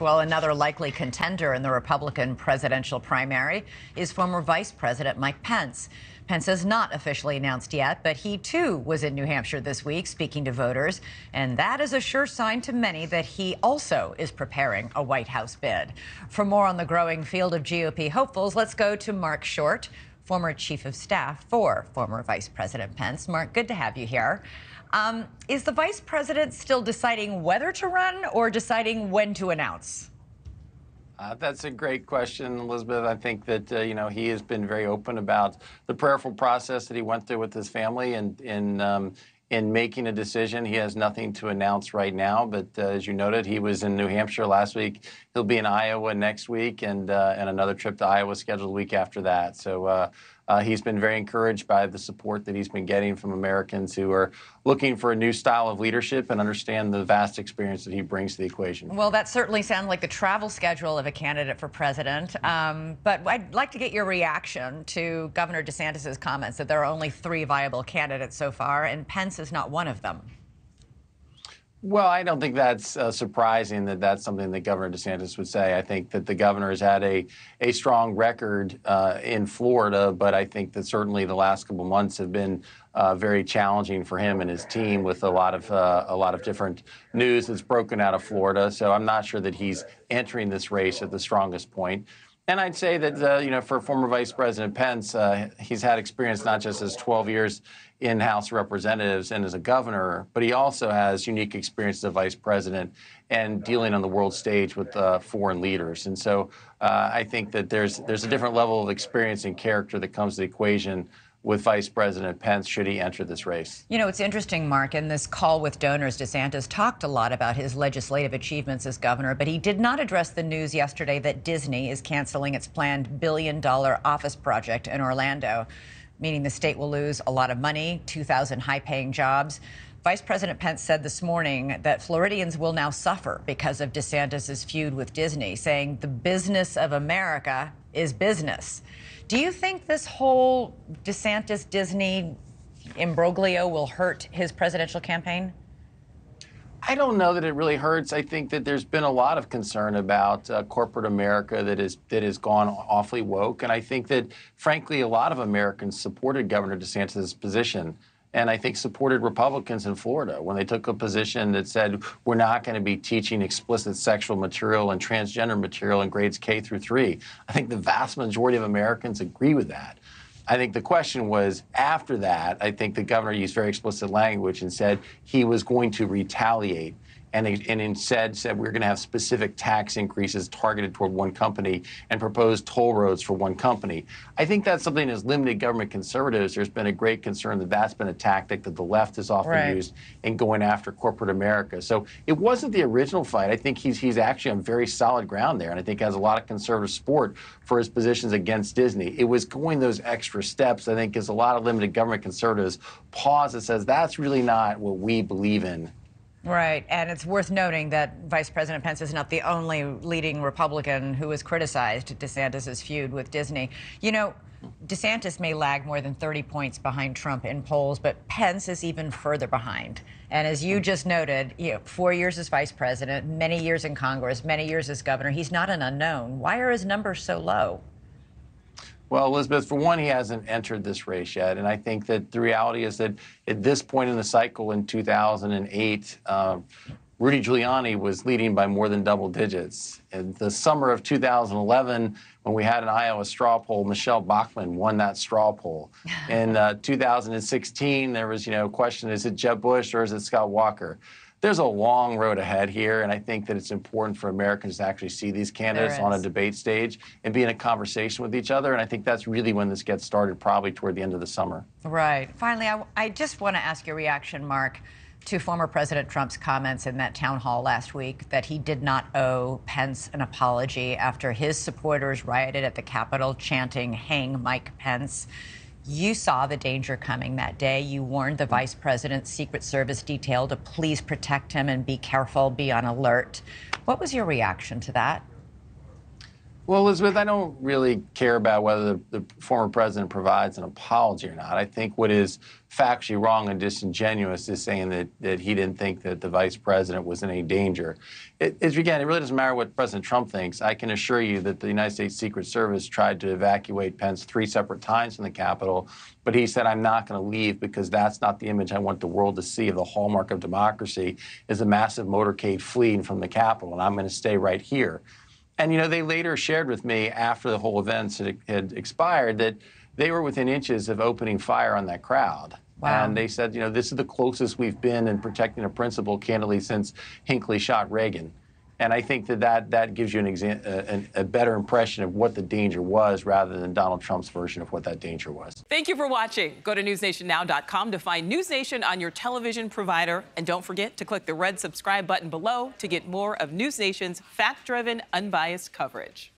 Well, another likely contender in the Republican presidential primary is former Vice President Mike Pence. Pence has not officially announced yet, but he too was in New Hampshire this week speaking to voters. And that is a sure sign to many that he also is preparing a White House bid. For more on the growing field of GOP hopefuls, let's go to Marc Short, former chief of staff for former Vice President Pence. Marc, good to have you here. Um, is the vice president still deciding whether to run or deciding when to announce? Uh, that's a great question, Elizabeth. I think that uh, you know he has been very open about the prayerful process that he went through with his family, and in um, in making a decision. He has nothing to announce right now, but uh, as you noted, he was in New Hampshire last week. He'll be in Iowa next week, and uh, and another trip to Iowa scheduled a week after that. So uh, uh, he's been very encouraged by the support that he's been getting from Americans who are looking for a new style of leadership and understand the vast experience that he brings to the equation. Well, that certainly sounds like the travel schedule of a candidate for president. Um, but I'd like to get your reaction to Governor DeSantis' comments that there are only three viable candidates so far, and Pence is not one of them. Well, I don't think that's uh, surprising that that's something that Governor DeSantis would say. I think that the governor has had a, a strong record uh, in Florida, but I think that certainly the last couple months have been uh, very challenging for him and his team with a lot of uh, a lot of different news that's broken out of Florida. So I'm not sure that he's entering this race at the strongest point. And I'd say that, uh, you know, for former Vice President Pence, uh, he's had experience not just as 12 years in House Representatives and as a governor, but he also has unique experience as a vice president and dealing on the world stage with uh, foreign leaders. And so uh, I think that there's there's a different level of experience and character that comes to the equation with Vice President Pence should he enter this race. You know, it's interesting, Marc. in this call with donors, DeSantis talked a lot about his legislative achievements as governor, but he did not address the news yesterday that Disney is canceling its planned billion dollar office project in Orlando, meaning the state will lose a lot of money, 2,000 high paying jobs. Vice President Pence said this morning that Floridians will now suffer because of DeSantis' feud with Disney, saying the business of America is business. Do you think this whole DeSantis Disney imbroglio will hurt his presidential campaign? I don't know that it really hurts. I think that there's been a lot of concern about uh, corporate America that is that has gone awfully woke, and I think that, frankly, a lot of Americans supported Governor DeSantis' position and I think supported Republicans in Florida when they took a position that said we're not going to be teaching explicit sexual material and transgender material in grades K through 3. I think the vast majority of Americans agree with that. I think the question was after that, I think the governor used very explicit language and said he was going to retaliate and, and instead said we're going to have specific tax increases targeted toward one company and proposed toll roads for one company. I think that's something as limited government conservatives, there's been a great concern that that's been a tactic that the left has often right. used in going after corporate America. So it wasn't the original fight. I think he's he's actually on very solid ground there, and I think has a lot of conservative support for his positions against Disney. It was going those extra steps. I think as a lot of limited government conservatives pause and says that's really not what we believe in Right. And it's worth noting that Vice President Pence is not the only leading Republican who has criticized DeSantis' feud with Disney. You know, DeSantis may lag more than 30 points behind Trump in polls, but Pence is even further behind. And as you just noted, you know, four years as vice president, many years in Congress, many years as governor, he's not an unknown. Why are his numbers so low? Well, Elizabeth, for one, he hasn't entered this race yet. And I think that the reality is that at this point in the cycle in 2008, uh, Rudy Giuliani was leading by more than double digits. In the summer of 2011, when we had an Iowa straw poll, Michele Bachmann won that straw poll. In uh, 2016, there was, you know, a question, is it Jeb Bush or is it Scott Walker? There's a long road ahead here, and I think that it's important for Americans to actually see these candidates on a debate stage and be in a conversation with each other. And I think that's really when this gets started, probably toward the end of the summer. Right. Finally, I, I just want to ask your reaction, Marc to former President Trump's comments in that town hall last week that he did not owe Pence an apology after his supporters rioted at the Capitol chanting, Hang Mike Pence. You saw the danger coming that day. You warned the vice president's Secret Service detail to please protect him and be careful, be on alert. What was your reaction to that? Well, Elizabeth, I don't really care about whether the, the, former president provides an apology or not. I think what is factually wrong and disingenuous is saying that, that he didn't think that the vice president was in any danger. It, it's, again, it really doesn't matter what President Trump thinks. I can assure you that the United States Secret Service tried to evacuate Pence three separate times from the Capitol, but he said, I'm not going to leave because that's not the image I want the world to see of the hallmark of democracy is a massive motorcade fleeing from the Capitol, and I'm going to stay right here. And you know, they later shared with me after the whole event had, had expired that they were within inches of opening fire on that crowd. Wow. And they said, you know, this is the closest we've been in protecting a principal, candidly, since Hinckley shot Reagan. And I think that that, that gives you an exa- a, a better impression of what the danger was rather than Donald Trump's version of what that danger was. Thank you for watching. Go to newsnationnow.com to find News Nation on your television provider. And don't forget to click the red subscribe button below to get more of News Nation's fact driven, unbiased coverage.